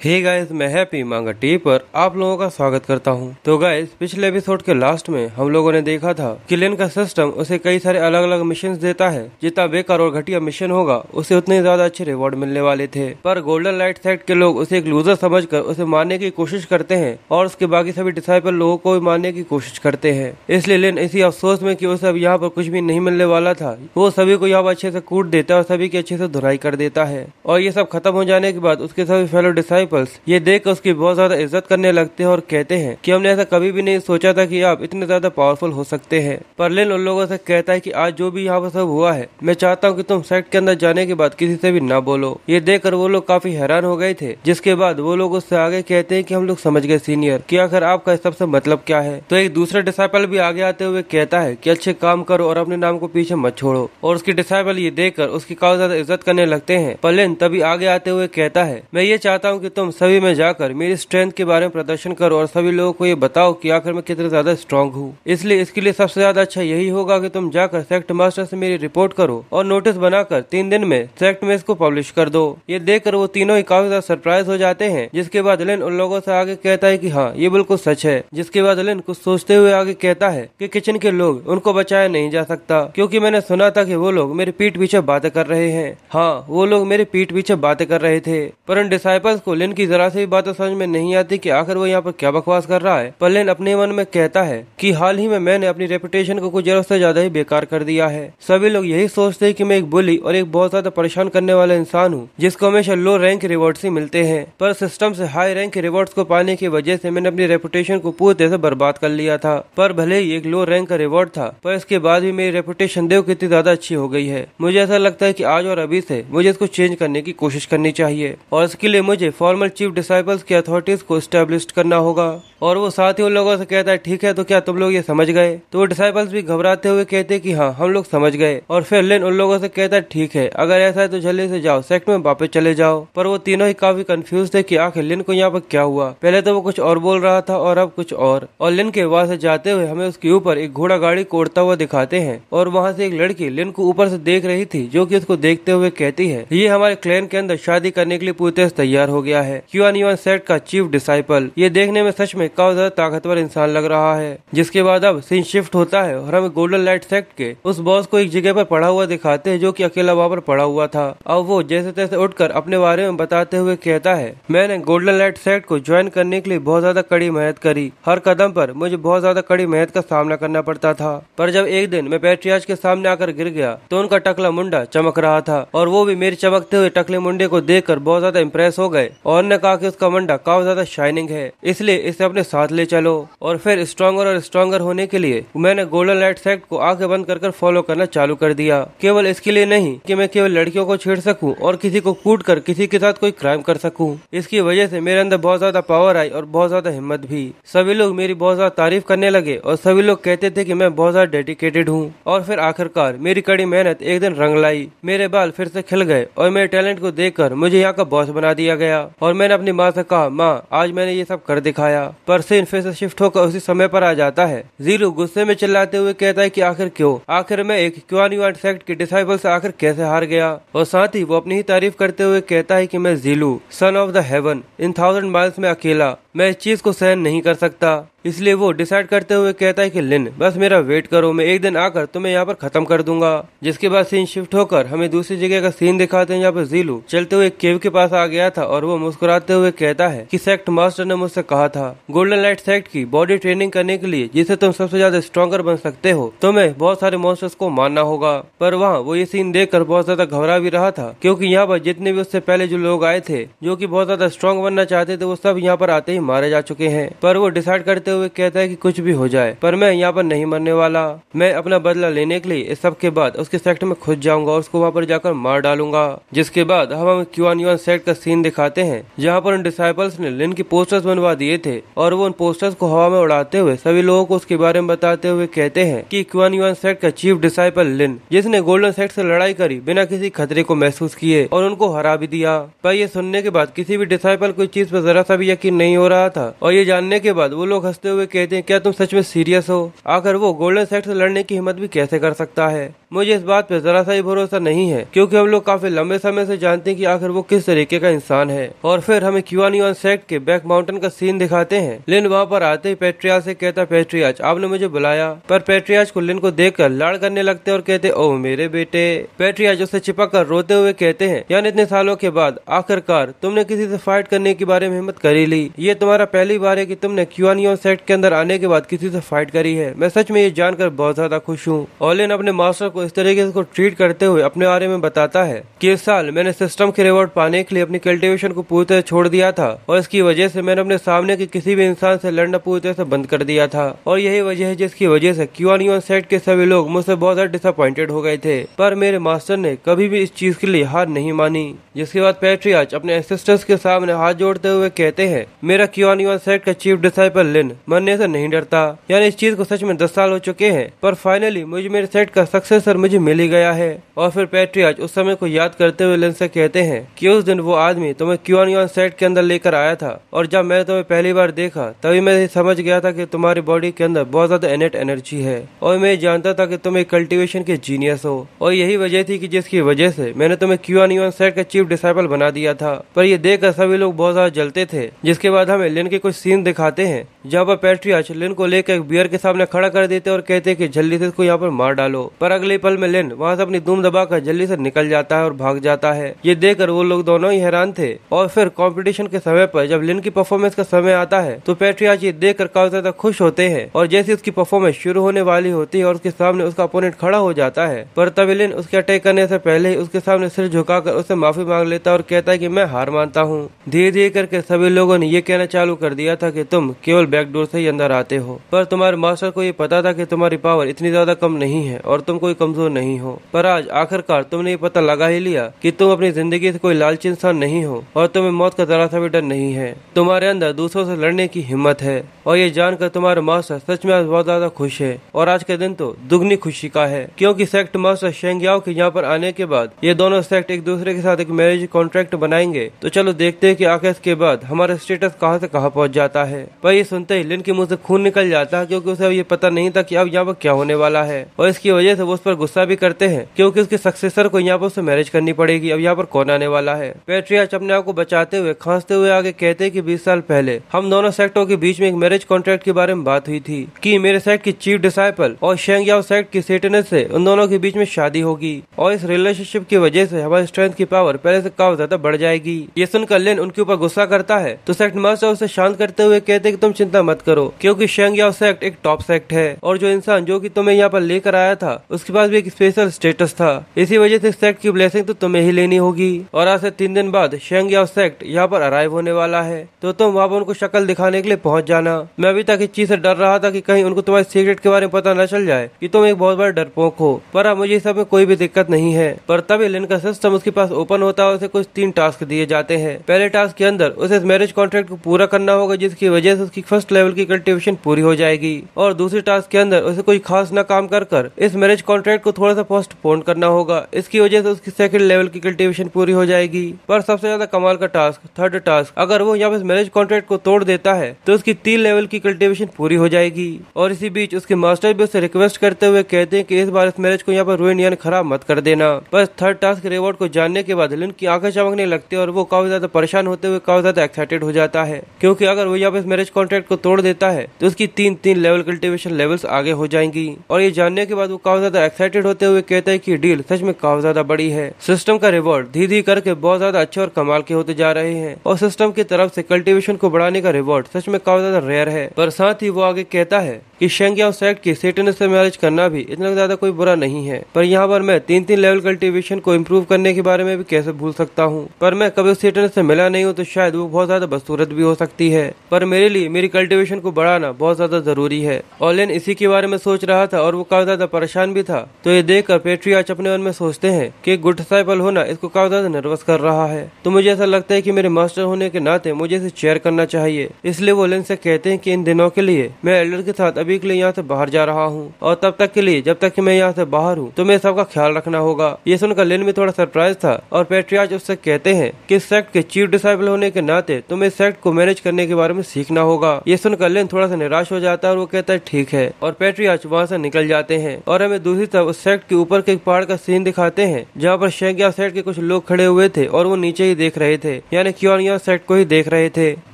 हे guys मैं happy manga T पर आप लोगों का स्वागत करता हूँ। तो गाइस पिछले एपिसोड के लास्ट में हम लोगों ने देखा था कि लेन का सिस्टम उसे कई सारे अलग अलग मिशन देता है। जितना बेकार और घटिया मिशन होगा, उसे उतने ज़्यादा अच्छे रिवॉर्ड मिलने वाले थे। पर गोल्डन लाइट सेट के लोग उसे एक लूजर समझकर उसे मारने की कोशिश करते हैं और उसके बाकी सभी डिसाइपल लोगों को भी मारने की कोशिश करते हैं। इसलिए लेन इसी अफसोस में की उसे अब यहाँ पर कुछ भी नहीं मिलने वाला था। वो सभी को यहाँ पर अच्छे से कूट देता है और सभी की अच्छे से धुनाई कर देता है। और ये सब खत्म हो जाने के बाद उसके सभी फेलो डिसाइपल डिसाइपल्स ये देख उसकी बहुत ज़्यादा इज़्ज़त करने लगते हैं और कहते हैं कि हमने ऐसा कभी भी नहीं सोचा था कि आप इतने ज़्यादा पावरफुल हो सकते हैं। पर लेन उन लोगों से कहता है कि आज जो भी यहाँ पर सब हुआ है, मैं चाहता हूँ कि तुम सेट के अंदर जाने के बाद किसी से भी ना बोलो। ये देख कर वो लोग काफ़ी हैरान हो गए थे, जिसके बाद वो लोग उससे आगे कहते हैं की हम लोग समझ गए सीनियर की आखिर आपका सबसे मतलब क्या है। तो एक दूसरा डिसाइपल भी आगे आते हुए कहता है की अच्छे काम करो और अपने नाम को पीछे मत छोड़ो। और उसकी डिसाइपल ये देखकर उसकी काफ़ी ज़्यादा इज़्ज़त करने लगते हैं। पर लेन तभी आगे आते हुए कहता है, मैं ये चाहता हूँ की तुम सभी में जाकर मेरी स्ट्रेंथ के बारे में प्रदर्शन करो और सभी लोगों को ये बताओ कि आखिर मैं कितना ज़्यादा स्ट्रांग हूँ। इसलिए इसके लिए सबसे ज़्यादा अच्छा यही होगा कि तुम जाकर सेक्ट मास्टर से मेरी रिपोर्ट करो और नोटिस बनाकर तीन दिन में सेक्ट में इसको पब्लिश कर दो। ये देखकर वो तीनों ही काफ़ी ज़्यादा सरप्राइज़ हो जाते हैं, जिसके बाद लिन उन लोगों से आगे कहता है की हाँ ये बिल्कुल सच है। जिसके बाद लिन कुछ सोचते हुए आगे कहता है की किचन के लोग उनको बचाया नहीं जा सकता, क्यूँकी मैंने सुना था की वो लोग मेरे पीठ पीछे बातें कर रहे हैं। हाँ वो लोग मेरे पीठ पीछे बातें कर रहे थे पर उन डिसाइपल्स को लिन की जरा से भी बात समझ में नहीं आती कि आखिर वो यहाँ पर क्या बकवास कर रहा है। पलेन अपने मन में कहता है कि हाल ही में मैंने अपनी रेपुटेशन को कुछ ज़रूरत से ज़्यादा ही बेकार कर दिया है। सभी लोग यही सोचते हैं कि मैं एक बुली और एक बहुत ज़्यादा परेशान करने वाला इंसान हूँ, जिसको हमेशा लो रैंक रिवॉर्ड ही मिलते हैं। पर सिस्टम से हाई रैंक रिवॉर्ड को पाने की वजह से मैंने अपनी रेपुटेशन को पूरी तरह से बर्बाद कर लिया था। पर भले ही एक लो रैंक का रिवॉर्ड था, पर इसके बाद भी मेरी रेपुटेशन देव कितनी ज़्यादा अच्छी हो गई है। मुझे ऐसा लगता है की आज और अभी से मुझे इसको चेंज करने की कोशिश करनी चाहिए। और इसके लिए मुझे फॉर्मल चीफ डिसाइबल्स की अथॉरिटीज को स्टैब्लिश करना होगा। और वो साथ ही उन लोगों से कहता है, ठीक है तो क्या तुम लोग ये समझ गए? तो वो डिसाइपल्स भी घबराते हुए कहते कि हाँ हम लोग समझ गए। और फिर लेन उन लोगों से कहता है, ठीक है, अगर ऐसा है तो जल्दी से जाओ, सेक्ट में वापस चले जाओ। पर वो तीनों ही काफ़ी कंफ्यूज थे कि आखिर लिन को यहाँ पर क्या हुआ। पहले तो वो कुछ और बोल रहा था और अब कुछ और। और लिन के वहाँ से जाते हुए हमें उसके ऊपर एक घोड़ा गाड़ी कोड़ता हुआ दिखाते हैं। और वहाँ से एक लड़की लिन को ऊपर से देख रही थी, जो की उसको देखते हुए कहती है, ये हमारे क्लैन के अंदर शादी करने के लिए पूरी तैयार हो गया है। क्यू सेट का चीफ डिसाइपल ये देखने में सच में ज़्यादा ताकतवर इंसान लग रहा है, जिसके बाद अब सीन शिफ्ट होता है और हमें गोल्डन लाइट सेक्ट के उस बॉस को एक जगह पर पड़ा हुआ दिखाते हैं जो कि अकेला वहाँ पर पड़ा हुआ था। अब वो जैसे तैसे उठकर अपने बारे में बताते हुए कहता है, मैंने गोल्डन लाइट सेक्ट को ज्वाइन करने के लिए बहुत ज़्यादा कड़ी मेहनत करी। हर कदम पर मुझे बहुत ज़्यादा कड़ी मेहनत का सामना करना पड़ता था। पर जब एक दिन मैं पेट्रियाज के सामने आकर गिर गया तो उनका टकला मुंडा चमक रहा था और वो भी मेरे चमकते हुए टकले मुंडे को देखकर बहुत ज़्यादा इम्प्रेस हो गए और ने कहा कि उसका मुंडा काफ़ी ज़्यादा शाइनिंग है। इसलिए इसे अपने साथ ले चलो। और फिर स्ट्रॉन्गर और स्ट्रॉन्गर होने के लिए मैंने गोल्डन लाइट सेक्ट को आगे बंद कर कर फॉलो करना चालू कर दिया। केवल इसके लिए नहीं कि मैं केवल लड़कियों को छेड़ सकूँ और किसी को कूट कर किसी के साथ कोई क्राइम कर सकूँ। इसकी वजह से मेरे अंदर बहुत ज़्यादा पावर आई और बहुत ज़्यादा हिम्मत भी। सभी लोग मेरी बहुत ज़्यादा तारीफ़ करने लगे और सभी लोग कहते थे की मैं बहुत ज़्यादा डेडिकेटेड हूँ। और फिर आखिरकार मेरी कड़ी मेहनत एक दिन रंग लाई। मेरे बाल फिर से खिल गए और मेरे टैलेंट को देखकर मुझे यहाँ का बॉस बना दिया गया। और मैंने अपनी माँ से कहा, माँ, आज मैंने ये सब कर दिखाया। पर से इन्फे से शिफ्ट होकर उसी समय पर आ जाता है। ज़ीरो गुस्से में चिल्लाते हुए कहता है कि आखिर क्यों? आखिर मैं एक क्यों सेक्ट के डिसाइबल से आखिर कैसे हार गया? और साथ ही वो अपनी ही तारीफ़ करते हुए कहता है कि मैं जीलू son of the heaven in thousand miles में अकेला, मैं इस चीज़ को सहन नहीं कर सकता। इसलिए वो डिसाइड करते हुए कहता है कि, लिन, बस मेरा वेट करो, मैं एक दिन आकर तुम्हें यहाँ पर खत्म कर दूँगा। जिसके बाद सीन शिफ्ट होकर हमें दूसरी जगह का सीन दिखाते हैं यहाँ पर जीलू चलते हुए केव के पास आ गया था और वो मुस्कुराते हुए कहता है की सेक्ट मास्टर ने मुझसे कहा था गोल्डन लाइट सेक्ट की बॉडी ट्रेनिंग करने के लिए जिसे तुम सबसे ज़्यादा स्ट्रॉन्गर बन सकते हो, तुम्हें बहुत सारे मॉन्स्टर्स को मारना होगा पर वहाँ वो ये सीन देख बहुत ज़्यादा घबरा भी रहा था, क्यूँकी यहाँ पर जितने भी उससे पहले जो लोग आए थे, जो की बहुत ज़्यादा स्ट्रॉन्ग बनना चाहते थे, वो सब यहाँ पर आते ही मारे जा चुके हैं। पर वो डिसाइड करते हुए कहता है की कुछ भी हो जाए, पर मैं यहाँ पर नहीं मरने वाला। मैं अपना बदला लेने के लिए इस सब के बाद उसके सेक्ट में खुद जाऊँगा और उसको वहाँ पर जाकर मार डालूँगा। जिसके बाद हम हमें क्यूआन यून सेट का सीन दिखाते हैं, जहाँ पर उन डिसाइपल्स ने लिन की पोस्टर्स बनवा दिए थे और वो उन पोस्टर्स को हवा में उड़ाते हुए सभी लोगों को उसके बारे में बताते हुए कहते हैं की क्यूआन यून सेट का चीफ डिसाइपल लिन, जिसने गोल्डन सेट से लड़ाई करी बिना किसी खतरे को महसूस किए और उनको हरा भी दिया। पर ये सुनने के बाद किसी भी डिसाइपल को चीज़ पर जरा सा भी यकीन नहीं हो रहा था और ये जानने के बाद वो लोग हँसते हुए कहते हैं, क्या तुम सच में सीरियस हो? आखिर वो गोल्डन सेट से लड़ने की हिम्मत भी कैसे कर सकता है? मुझे इस बात पे जरा सा ही भरोसा नहीं है, क्योंकि हम लोग काफ़ी लंबे समय से जानते हैं कि आखिर वो किस तरीके का इंसान है। और फिर हमें क्यूआन सेक्ट के बैक माउंटेन का सीन दिखाते हैं। लिन वहाँ पर आते ही पेट्रिया से कहता पेट्रियाज आपने मुझे बुलाया, पर पेट्रियाज को लिन को देख कर लाड़ करने लगते और कहते ओ मेरे बेटे। पेट्रियाज उसे चिपक कर रोते हुए कहते हैं, यानी इतने सालों के बाद आखिरकार तुमने किसी से फाइट करने के बारे में हिम्मत करी ली। ये तुम्हारा पहली बार है की तुमने क्यूआनियो सेट के अंदर आने के बाद किसी से फाइट करी है। मैं सच में ये जानकर बहुत ज़्यादा खुश हूँ। ओलिन अपने मास्टर को इस तरीके से ट्रीट करते हुए अपने बारे में बताता है कि इस साल मैंने सिस्टम के रिवॉर्ड पाने के लिए अपनी कल्टिवेशन को पूरी तरह छोड़ दिया था और इसकी वजह से मैंने अपने सामने के किसी भी इंसान से लड़ना पूरी तरह से बंद कर दिया था। और यही वजह है जिसकी वजह से क्यूआनियो सेट के सभी लोग मुझसे बहुत ज़्यादा डिसअपॉइंटेड हो गए थे। पर मेरे मास्टर ने कभी भी इस चीज़ के लिए हार नहीं मानी। जिसके बाद पैट्रियाच अपने एसिस्टेंट्स के सामने हाथ जोड़ते हुए कहते हैं, मेरा क्यूआनियो सेट का चीफ डिसाइपल लिन मरने से नहीं डरता। यानी इस चीज़ को सच में दस साल हो चुके हैं। पर फाइनली मुझे मेरे सेट का सक्सेसर मुझे मिल ही गया है। और फिर पैट्रियाच उस समय को याद करते हुए लिन से कहते हैं कि उस दिन वो आदमी तुम्हें क्यूआनियो सेट के अंदर लेकर आया था? और जब मैंने तुम्हें पहली बार देखा, तभी मैं समझ गया था कि तुम्हारी बॉडी के अंदर बहुत ज़्यादा एनेट एनर्जी है। और मैं जानता था कि तुम एक कल्टिवेशन के जीनियस हो। और यही वजह थी कि जिसकी वजह से मैंने तुम्हें क्यूआनियो सेट का चीफ डिसाइपल बना दिया था। पर यह देखकर सभी लोग बहुत ज़्यादा जलते थे। जिसके बाद हमें लिन के कुछ सीन दिखाते हैं, जहाँ पर पैट्रियाच लिन को लेकर एक बियर के सामने खड़ा कर देते और कहते कि जल्दी से इसको यहाँ पर मार डालो। पर अगले पल में लिन, वहाँ से अपनी दुम दबाकर जल्दी से निकल जाता है और भाग जाता है। ये देखकर वो लोग दोनों ही हैरान थे। और फिर कंपटीशन के समय पर जब लिन की परफॉर्मेंस का समय आता है तो पैट्रियाच ये देख कर काफ़ी ज़्यादा खुश होते हैं। और जैसे उसकी परफॉर्मेंस शुरू होने वाली होती है और उसके सामने उसका अपोनेंट खड़ा हो जाता है, पर तभी लिन उसके अटैक करने से पहले ही उसके सामने सिर झुकाकर उससे माफ़ी मांग लेता और कहता है की मैं हार मानता हूँ। धीरे धीरे करके सभी लोगों ने ये कहना चालू कर दिया था की तुम केवल बैकडोर से ही अंदर आते हो। पर तुम्हारे मास्टर को ये पता था कि तुम्हारी पावर इतनी ज़्यादा कम नहीं है और तुम कोई कमज़ोर नहीं हो। पर आज आखिरकार तुमने ये पता लगा ही लिया कि तुम अपनी ज़िंदगी से कोई लालची इंसान नहीं हो और तुम्हें मौत का जरा सा भी डर नहीं है। तुम्हारे अंदर दूसरों से लड़ने की हिम्मत है और ये जानकर तुम्हारे मास्टर सच में आज बहुत ज़्यादा खुश है। और आज के दिन तो दुगनी खुशी का है, क्योंकि सेक्ट मास्टर शेंगियाओ के यहाँ पर आने के बाद ये दोनों सेक्ट एक दूसरे के साथ एक मैरिज कॉन्ट्रैक्ट बनाएँगे। तो चलो देखते हैं कि आखिर इसके बाद हमारा स्टेटस कहाँ से कहाँ पहुँच जाता है। पर ये सुनते ही लिन के मुँह से खून निकल जाता है, क्योंकि उसे ये पता नहीं था कि अब यहाँ पर क्या होने वाला है। और इसकी वजह से उस पर गुस्सा भी करते हैं, क्योंकि उसके सक्सेसर को यहाँ पर उसे मैरिज करनी पड़ेगी। अब यहाँ पर कौन आने वाला है? पेट्रियाच अपने आप को बचाते हुए, खांसते हुए आगे कहते हैं कि 20 साल पहले हम दोनों सेक्टों के बीच में एक मैरिज कॉन्ट्रैक्ट के बारे में बात हुई थी कि मेरे सेक्ट की चीफ डिसाइपल और शेंगयाओ सेक्ट की सेटनेस से उन दोनों के बीच में शादी होगी और इस रिलेशनशिप की वजह से हमारी स्ट्रेंथ की पावर पहले से काफ़ी ज़्यादा बढ़ जाएगी। ये सुनकर लेन उनके ऊपर गुस्सा करता है। तो सेक्ट मास्टर उसे शांत करते हुए कहते कि तुम चिंता मत करो, क्योंकि शेंगयाओ सेक्ट एक टॉप सेक्ट है और जो इंसान जो कि तुम्हें यहाँ पर लेकर आया था, उसके पास भी एक स्पेशल स्टेटस था। इसी वजह से सेक्ट की ब्लेसिंग तो तुम्हें ही लेनी होगी। और आज से तीन दिन बाद शेंगयाओ सेक्ट यहाँ पर अराइव होने वाला है। तो तुम वहाँ पर उनको शक्ल दिखाने के लिए पहुँच जाना। मैं अभी तक इस चीज़ से डर रहा था कि कहीं उनको तुम्हारे सीक्रेट के बारे में पता न चल जाए कि तुम एक बहुत बड़ा डरपोक हो। पर अब मुझे इस सब में कोई भी दिक्कत नहीं है। पर तभी लिन का सिस्टम उसके पास ओपन होता है उसे कुछ तीन टास्क दिए जाते हैं। पहले टास्क के अंदर उसे मैरिज कॉन्ट्रैक्ट को पूरा करना होगा, जिसकी वजह से उसकी फ़र्स्ट लेवल की कल्टिवेशन पूरी हो जाएगी। और दूसरे टास्क के अंदर उसे कोई खास न काम कर कर इस मैरिज कॉन्ट्रैक्ट को थोड़ा सा पोस्टपोन करना होगा। इसकी वजह से उसकी सेकंड लेवल की कल्टिवेशन पूरी हो जाएगी। पर सबसे ज़्यादा कमाल का टास्क थर्ड टास्क अगर वो यहाँ पे मैरिज कॉन्ट्रैक्ट को तोड़ देता है तो उसकी तीन लेवल की कल्टिवेशन पूरी हो जाएगी। और इसी बीच उसके मास्टर भी उससे रिक्वेस्ट करते हुए कहते हैं कि इस बार इस मैरिज को यहाँ पर रुइन यानी खराब मत कर देना। बस थर्ड टास्क रिवॉर्ड को जानने के बाद लिन की आँखें चमकने लगती है और वो काफ़ी ज़्यादा परेशान होते हुए काफ़ी ज़्यादा एक्साइटेड हो जाता है। क्योंकि अगर वो यहाँ पे मैरिज कॉन्ट्रैक्ट को तोड़ देता है तो उसकी तीन तीन लेवल कल्टिवेशन लेवल्स आगे हो जाएँगी। और ये जानने के बाद वो काफ़ी ज़्यादा एक्साइटेड होते हुए कहता है कि डील सच में काफ़ी ज़्यादा बड़ी है। सिस्टम का रिवॉर्ड धीरे धीरे करके बहुत ज़्यादा अच्छे और कमाल के होते जा रहे हैं। और सिस्टम की तरफ़ से कल्टीवेशन को बढ़ाने का रिवॉर्ड सच में काफ़ी ज़्यादा रेयर है। पर साथ ही वो आगे कहता है कि शेंगिया सेक्ट की सेटन से मैरिज करना भी इतना ज़्यादा कोई बुरा नहीं है। पर यहाँ पर मैं तीन तीन लेवल कल्टीवेशन को इम्प्रूव करने के बारे में भी कैसे भूल सकता हूँ? पर मैं कभी सेटन से मिला नहीं हूँ तो शायद वो बहुत ज़्यादा बदसूरत भी हो सकती है। पर मेरे लिए मेरी कल्टीवेशन को बढ़ाना बहुत ज़्यादा ज़रूरी है। लेन इसी के बारे में सोच रहा था और वो काफ़ी ज़्यादा परेशान भी था। तो ये देख कर पेट्रियाच अपने मन में सोचते हैं की गुड डिसाइपल होना इसको काफ़ी ज़्यादा नर्वस कर रहा है। तो मुझे ऐसा लगता है की मेरे मास्टर होने के नाते मुझे इसे शेयर करना चाहिए। इसलिए वो लेन से कहते हैं की इन दिनों के लिए मैं एल्डर के साथ अभी के लिए यहाँ से बाहर जा रहा हूँ और तब तक के लिए जब तक की मैं यहाँ से बाहर हूँ तो मैं सबका ख्याल रखना होगा। ये सुनकर लेन में थोड़ा सरप्राइज़ था और पेट्रियाज उससे कहते हैं कि सेक्ट के चीफ डिसाइबल होने के नाते तुम्हें सेक्ट को मैनेज करने के बारे में सीखना होगा। ये सुनकर लेन थोड़ा सा निराश हो जाता है और वो कहता है, ठीक है। और पेट्रियाज वहाँ से निकल जाते हैं और हमें दूसरी तब उस सेक्ट के ऊपर के एक पहाड़ का सीन दिखाते हैं, जहाँ पर शेंगिया सेट के कुछ लोग खड़े हुए थे और वो नीचे ही देख रहे थे, यानी क्योनिया सेट को ही देख रहे थे।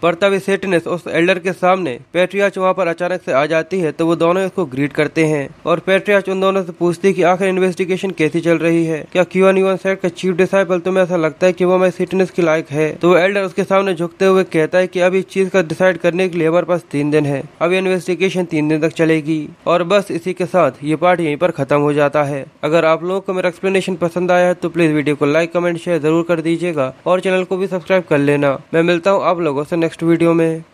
पर तभी सेटनेस उस एल्डर के सामने पेट्रियाच वहाँ पर अचानक से आ जाती है तो वो दोनों उसको ग्रीट करते हैं, और पेट्रियाच उन दोनों से पूछती कि आखिर इन्वेस्टिगेशन कैसी चल रही है? क्या क्यून यून सेट का चीफ डिसाइपल तुम्हें ऐसा लगता है कि वो मैं सिटनेस के लायक है? तो वो एल्डर उसके सामने झुकते हुए कहता है कि अब इस चीज़ का डिसाइड करने के लिए हमारे पास तीन दिन है, अब इन्वेस्टिगेशन तीन दिन तक चलेगी, और बस इसी के साथ ये पार्ट यहीं पर खत्म हो जाता है। अगर आप लोगों को मेरा एक्सप्लेनेशन पसंद आया है तो प्लीज़ वीडियो को लाइक कमेंट शेयर ज़रूर कर दीजिएगा और चैनल को भी सब्सक्राइब कर लेना। मैं मिलता हूँ आप लोगों से नेक्स्ट वीडियो में।